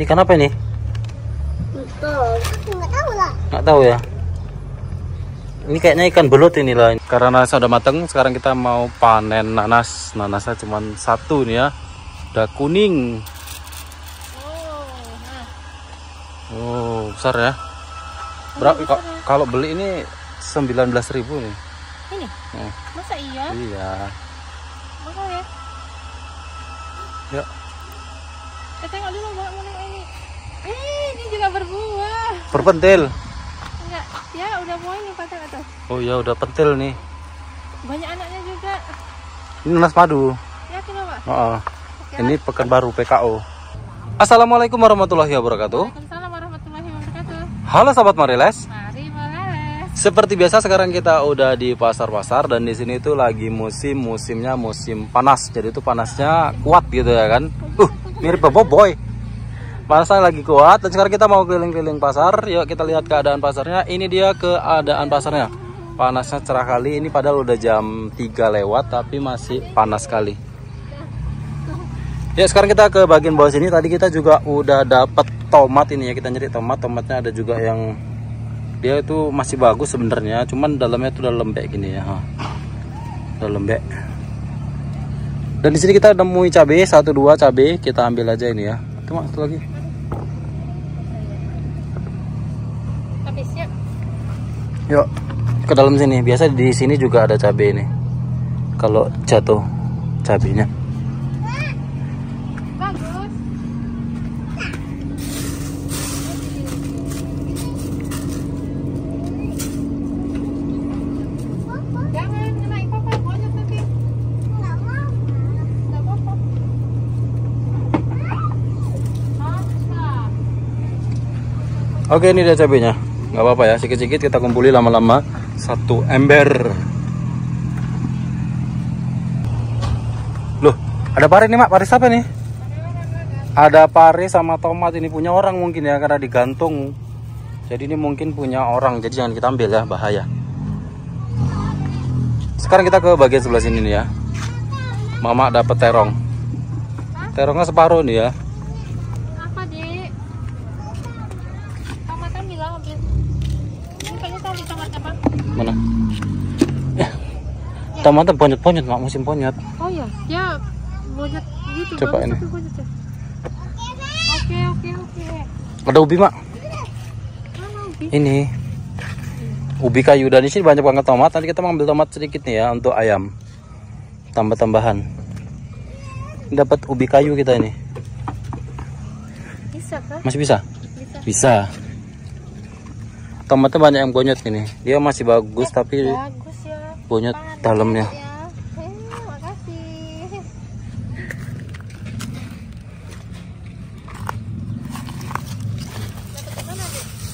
Ikan apa ini? Betul. Nggak tahu lah. Nggak tahu ya. Ini kayaknya ikan belut ini lah. Karena nanas udah mateng, sekarang kita mau panen nanas. Nanasnya cuma satu nih ya. Udah kuning. Oh, nah. Oh, besar ya. Berapa kok kalau beli ini 19.000 nih. Ini? Hmm. Masa iya? Iya. Mahal ya? Ya. Eh, tengok dulu ini. Eh, ini juga berbuah. Berpentil. Enggak, ya udah mau ini patah atas. Oh ya udah pentil nih. Banyak anaknya juga. Ini nanas madu. Yakin Mbak? Oh, ini Pekanbaru PKO. Assalamualaikum warahmatullahi wabarakatuh. Waalaikumsalam warahmatullahi wabarakatuh. Halo sahabat Mariles. Mari. Seperti biasa sekarang kita udah di pasar-pasar dan di sini tuh lagi musim musimnya musim panas. Jadi itu panasnya kuat gitu ya kan. Uh, mirip boboiboy. Panasnya lagi kuat dan sekarang kita mau keliling-keliling pasar. Yuk kita lihat keadaan pasarnya. Ini dia keadaan pasarnya. Panasnya cerah kali. Ini padahal udah jam 3 lewat tapi masih panas sekali. Ya sekarang kita ke bagian bawah sini. Tadi kita juga udah dapat tomat ini ya. Kita nyari tomat. Tomatnya ada juga yang dia itu masih bagus sebenarnya cuman dalamnya itu udah lembek gini ya udah lembek dan di sini kita nemui cabai satu dua cabai kita ambil aja ini ya itu mak satu lagi Habis ya? Yuk ke dalam sini biasa di sini juga ada cabai ini kalau jatuh cabainya Bagus. Jangan naik papa, bonyok nanti. Nggak mau. Nggak apa-apa. Masa? oke ini dia cabainya nggak apa-apa ya sedikit-sedikit kita kumpuli lama-lama. Satu ember. Loh ada pare nih mak. Pare siapa nih? Ada pare sama tomat. Ini punya orang mungkin ya karena digantung. Jadi ini mungkin punya orang. Jadi jangan kita ambil ya bahaya. Sekarang kita ke bagian sebelah sini nih ya. Mama dapat terong. Terongnya separuh nih ya Apa, Dek? Tomatan bilang ambil. Ini kayaknya tadi tomatnya, Bang. Mana eh, tomatnya ponyot-ponyot mak musim ponyot Oh iya, ya bonyet gitu. Coba ini. bonyet ya. Oke, oke, oke. ada ubi mak Mana ubi? ini ubi kayu dan di sini banyak banget tomat nanti kita mengambil tomat sedikit nih ya untuk ayam tambah tambahan dapat ubi kayu kita ini Bisa kan? masih bisa Bisa. bisa tomatnya banyak yang bonyot ini. Dia masih bagus tapi Bagus ya. bonyot Panas dalamnya. ya. Eh,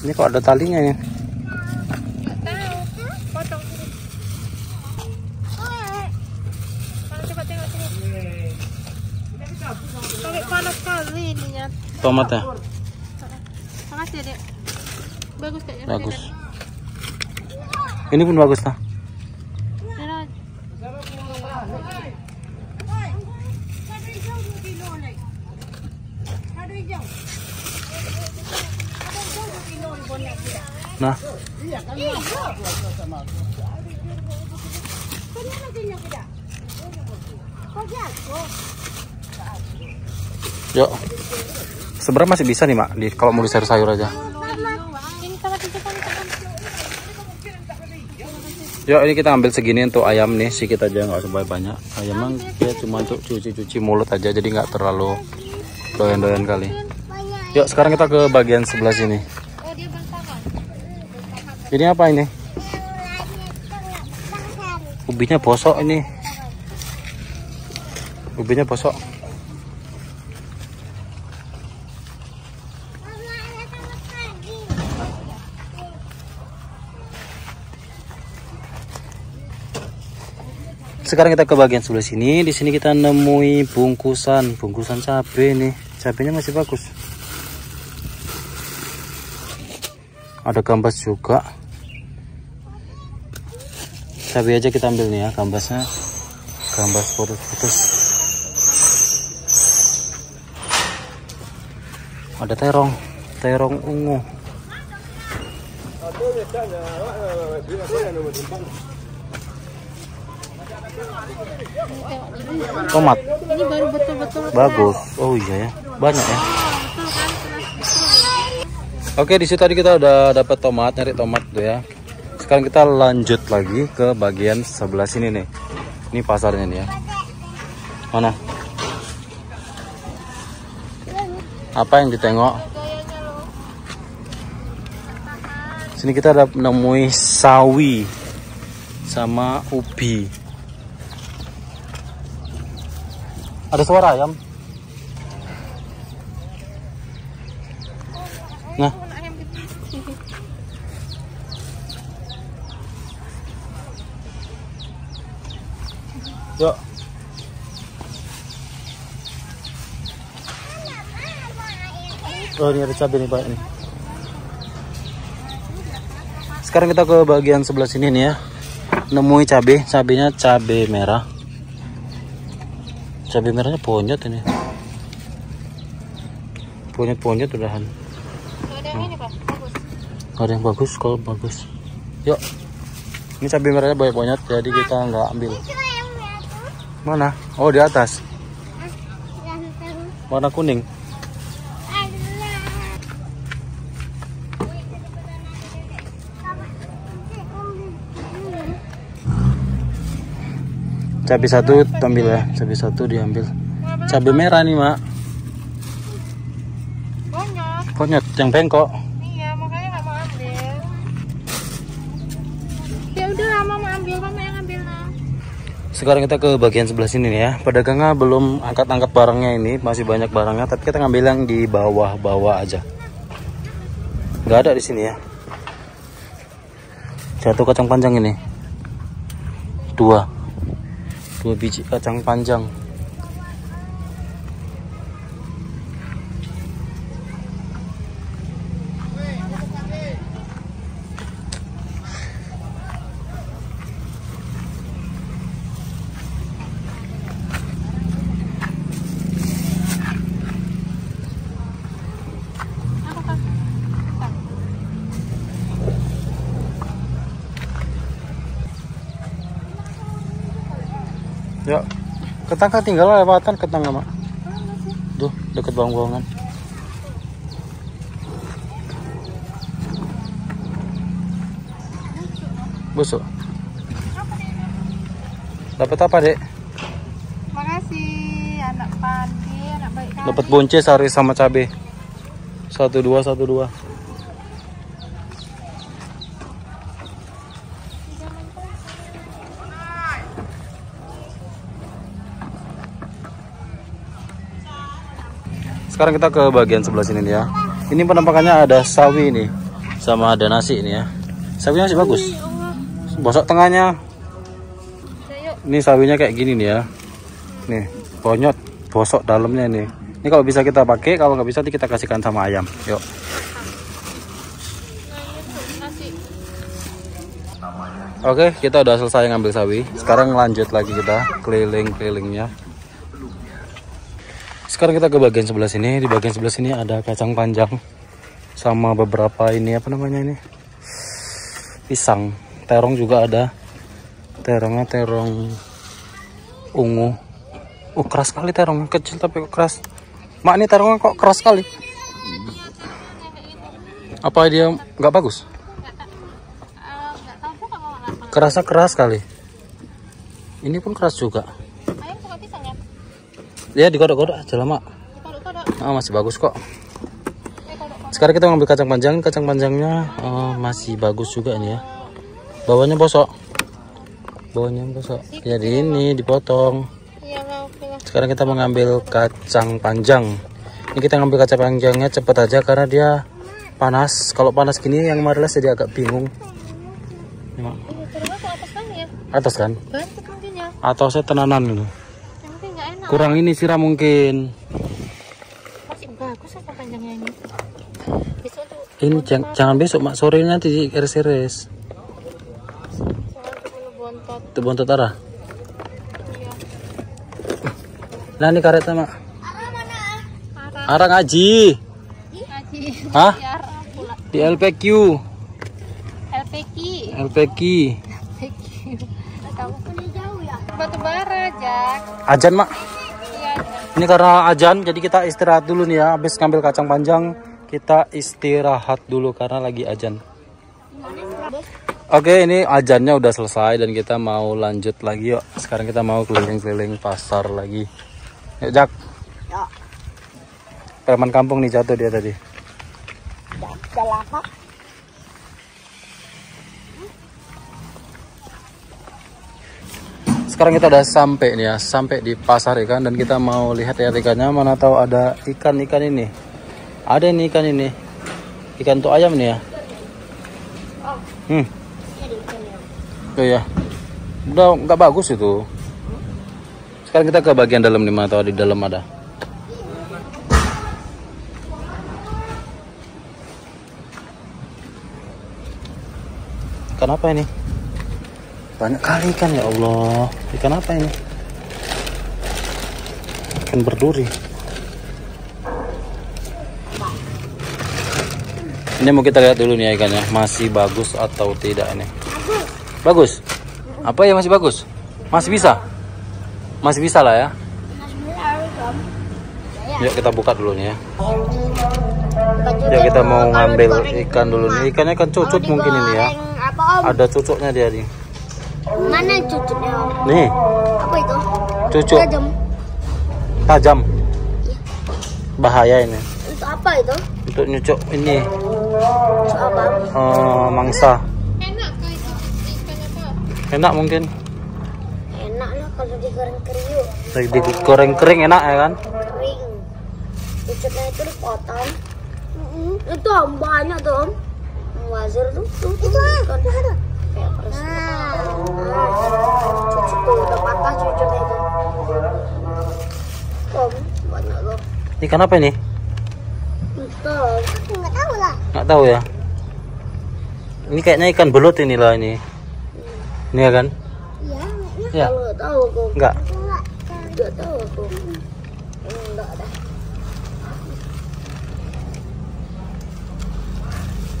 ini kok ada talinya ya? Nggak tahu. Potong sini. Mana coba tengok sini. Sampai panas sekali ininya. tomatnya Makasih, Dek. Bagus kayaknya. bagus ini pun bagus lah. Nah. Yuk. Sebenarnya masih bisa nih mak? Di kalau mau di sayur-sayur aja Ini sama cucu kamu teman. Yuk ini kita ambil segini untuk ayam nih. Sedikit aja nggak usah banyak. Ayamnya dia cuma untuk cuci-cuci mulut aja jadi nggak terlalu doyan-doyan kali. Yuk sekarang kita ke bagian sebelah sini. Ini apa ini? Ubinya bosok ini. Ubinya bosok sekarang kita ke bagian sebelah sini. Di sini kita nemui bungkusan. Bungkusan cabai nih. Cabenya masih bagus. Ada gambas juga. Cabai aja kita ambil nih ya gambasnya. Gambas putus-putus. Ada terong, terong ungu. Tomat Ini baru betul-betul bagus. Oh iya ya, banyak ya. Oke, di situ tadi kita udah dapat tomat, nyari tomat tuh ya. Sekarang kita lanjut lagi ke bagian sebelah sini nih. Ini pasarnya nih ya. Mana? Apa yang ditengok? Sini kita ada menemui sawi sama ubi. Ada suara ayam? Nah, Yuk. Oh ini ada cabai nih pak ini. Sekarang kita ke bagian sebelah sini nih ya. Nemui cabai, cabainya cabai merah. Cabai merahnya ponyot ini. Ponyot-ponyot udahan. ada yang ini pak bagus Ada yang bagus kalau bagus. Yuk. Ini cabai merahnya banyak ponyot jadi kita nggak ambil. Mana? Oh di atas. Warna kuning. Cabai satu ambil ya. Cabai satu diambil. Cabai merah nih mak. Ponyot yang bengkok. iya makanya nggak mau ambil ya udah mama mau ambil mama yang ambil Sekarang kita ke bagian sebelah sini nih ya. Pedagangnya belum angkat-angkat barangnya ini, masih banyak barangnya, tapi kita ngambil yang di bawah-bawah aja. Nggak ada di sini ya. Satu kacang panjang ini. Dua. Dua biji kacang panjang. Ya. Ketang kan tinggal lewatan ketang sama. Tuh, deket bawang-bawangan. Busuk. Dapat apa, Dek? makasih anak pandi anak baik Dapat bonce sari sama cabe. Satu dua satu dua. Sekarang kita ke bagian sebelah sini nih ya. Ini penampakannya ada sawi ini sama ada nasi ini ya. Sawinya masih bagus. Bosok tengahnya. Ini sawinya kayak gini nih ya. Nih, bonyot, bosok dalamnya nih. Ini kalau bisa kita pakai, kalau nggak bisa nanti kita kasihkan sama ayam. Yuk. Oke, kita udah selesai ngambil sawi. Sekarang lanjut lagi kita keliling-kelilingnya. Sekarang kita ke bagian sebelah sini. Di bagian sebelah sini ada kacang panjang sama beberapa ini apa namanya ini? Pisang. Terong juga ada. Terongnya terong ungu. Oh, keras sekali terong. Kecil tapi kok keras. Mak, ini terongnya kok keras sekali. Apa dia nggak bagus? Kerasa keras sekali. Ini pun keras juga. ayam suka pisang ya Ya digodok-godok aja kodok-kodok Ah, masih bagus kok. Sekarang kita ngambil kacang panjang. Kacang panjangnya oh, masih bagus juga ini ya. Bawahnya bosok. Bawahnya bosok. Jadi ini dipotong. iya Sekarang kita mengambil kacang panjang. Ini kita ngambil kacang panjangnya cepet aja karena dia panas. Kalau panas gini yang marilas jadi agak bingung. Ini, atas kan ya Atas kan? ya Atau saya tenanan gitu. yang penting nggak enak Kurang ini siram mungkin. masih bagus apa panjangnya ini besok tuh Ini jang- jangan besok mak sore nanti iris-iris. tuh perlu bontot Itu bontot arah. iya Nah ini karet sama arah arah ngaji. Hah? Pula. Di LPQ. LPQ. Kamu jauh ya. batu bara, Jak. Ajan, Mak. Ini karena ajan, jadi kita istirahat dulu nih ya. Habis ngambil kacang panjang, kita istirahat dulu karena lagi ajan. Oke, ini ajannya udah selesai dan kita mau lanjut lagi yuk. Sekarang kita mau keliling-keliling pasar lagi. Yuk, Jak. Ya. Preman kampung nih jatuh dia tadi. Udah lama. Sekarang kita udah sampai nih ya, sampai di pasar ikan dan kita mau lihat ya ikannya. Mana tahu ada ikan-ikan ini. Ada nih ikan ini. Ikan tuh ayam nih ya. Hmm. Oh ya. Udah nggak bagus itu. Sekarang kita ke bagian dalam nih, mana tahu di dalam ada. Ikan apa ini? Banyak kali ikan ya Allah. Ikan apa ini? Ikan berduri. Ini mau kita lihat dulu nih ya ikannya, masih bagus atau tidak ini. Bagus. Apa ya masih bagus? Masih bisa? Masih bisa lah ya. Yuk kita buka dulu nih ya. Ya kita mau ngambil ikan dulu nih. Ikannya kan cucut mungkin ini ya. Ada cucuknya dia nih. Mana cucunya? Nih, Apa itu? cucuk Tajam. tajam. Bahaya ini. Untuk apa itu? Untuk nyucuk ini Untuk apa? eh, mangsa. Enak kah itu? Enak mungkin. Enak lah kalau digoreng kriuk. Digoreng kering enak ya kan? Kering. Cucuknya itu dipotong. Itu om banyak tuh om. Wazir tuh. itu kan. Ikan apa ini? Aku nggak tahu lah. Nggak tahu ya. Ini kayaknya ikan belut inilah ini. Ini ya kan? Iya. Ya. Enggak. Nggak tahu aku. Enggak dah.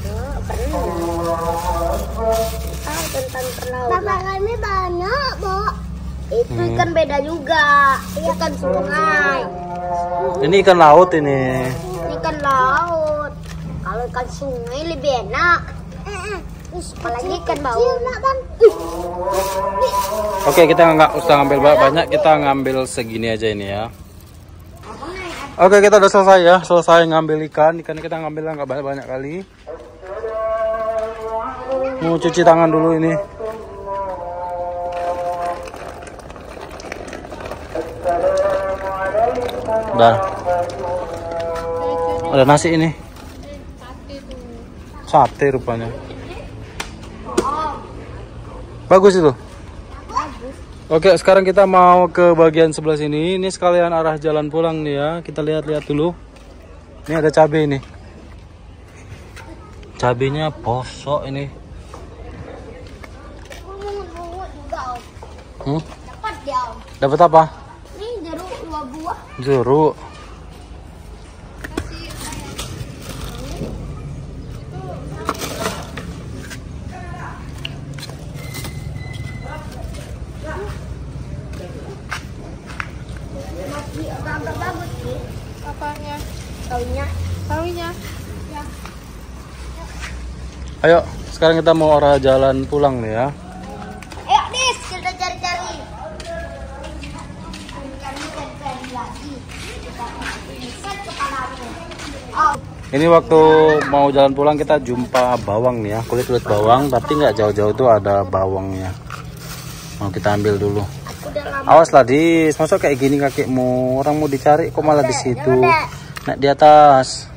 Oh, pernah. Tentang perlautan. Bapak kami banyak, Bu. Itu Hmm. ikan beda juga. Ikan sungai. Ini ikan laut ini. Ini ikan laut. Kalau ikan sungai lebih enak. Apalagi ikan bau. Oke kita nggak usah ngambil banyak banyak kita ngambil segini aja ini ya. Oke kita udah selesai ya selesai ngambil ikan ikan kita ngambil nggak banyak banyak kali. Mau cuci tangan dulu ini. Udah. Ada nasi ini. Sate rupanya. Bagus itu. Oke, sekarang kita mau ke bagian sebelah sini. Ini sekalian arah jalan pulang nih ya. Kita lihat-lihat dulu. Ini ada cabai nih. Cabenya bosok ini. Hmm? Dapat dia, Om. Dapat apa? Ini jeruk dua buah. Jeruk. Masih agak bagus sih. Apanya? Taunya. Sawinya. Ayo, sekarang kita mau arah jalan pulang nih ya. Ayo, Dis, kita cari-cari. Cari-cari lagi. Set kepalamu. Oh, Ini waktu mau jalan pulang kita jumpa bawang nih ya, kulit-kulit bawang, tapi nggak jauh-jauh tuh ada bawangnya. Mau kita ambil dulu. Awas lah dis, masuk kayak gini kakimu. Orang mau dicari kok malah di situ. Naik di atas.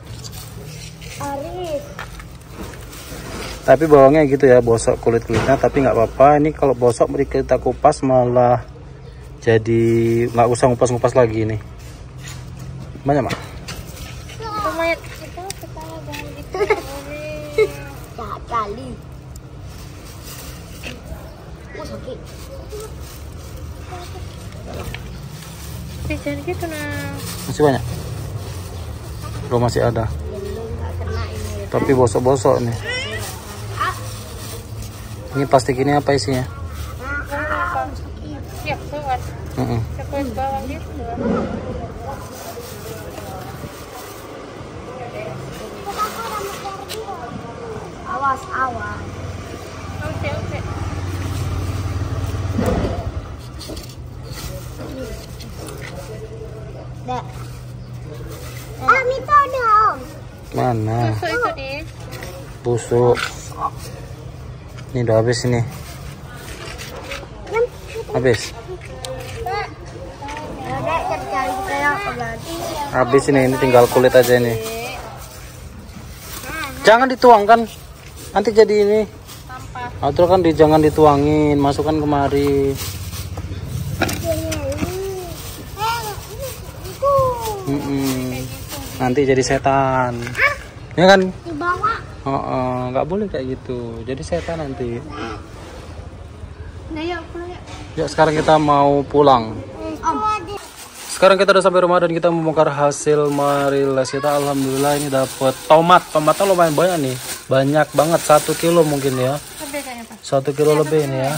Tapi bawangnya gitu ya, bosok kulit-kulitnya. Tapi nggak apa-apa. Ini kalau bosok mereka kita kupas malah jadi nggak usah ngupas-ngupas lagi nih. Banyak mak. Lumayan. Kita ketawa jangan gitu. Jahat kali. Oh, sakit. Jangan gitu nah. Masih banyak. Belum masih ada. Tapi bosok-bosok nih. Ini plastik ini apa isinya? Siap, soal. Mm-mm. Siap, kuis bawang gitu. Awas, awas. Oke, oke. Dek. Ah, ada om. Mana? Itu nih. Busuk. Ini udah habis ini. Habis. Dek, cari-cari kayak apa lagi? Habis ini, ini tinggal kulit aja ini. Jangan dituangkan. Nanti jadi ini. Sampah. Atau kan di, jangan dituangin, masukkan kemari. Mm-mm. Nanti jadi setan. Ya kan? Bawah. Oh, oh, nggak boleh kayak gitu. Jadi setan nanti. Nah, yuk, pulang yuk. Ya sekarang kita mau pulang. Sekarang kita udah sampai rumah dan kita membongkar hasil mariles kita. Alhamdulillah ini dapat tomat. Tomatnya lumayan banyak nih. Banyak banget satu kilo mungkin ya. Satu kilo lebih ini ya.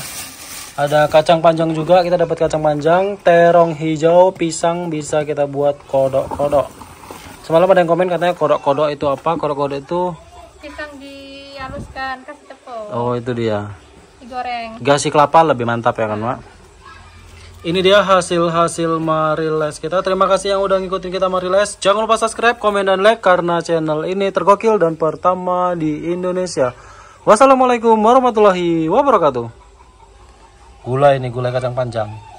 Ada kacang panjang juga. Kita dapat kacang panjang, terong hijau, pisang bisa kita buat kodok-kodok. Semalam ada yang komen katanya kodok-kodok itu apa? Kodok-kodok itu Pisang dihaluskan, kasih tepung, oh itu dia. digoreng. Gasi kelapa lebih mantap ya kan, Mak? Ini dia hasil-hasil Mariles kita. Terima kasih yang udah ngikutin kita Mariles. Jangan lupa subscribe, komen, dan like karena channel ini tergokil dan pertama di Indonesia. Wassalamualaikum warahmatullahi wabarakatuh. Gulai ini, gulai kacang panjang.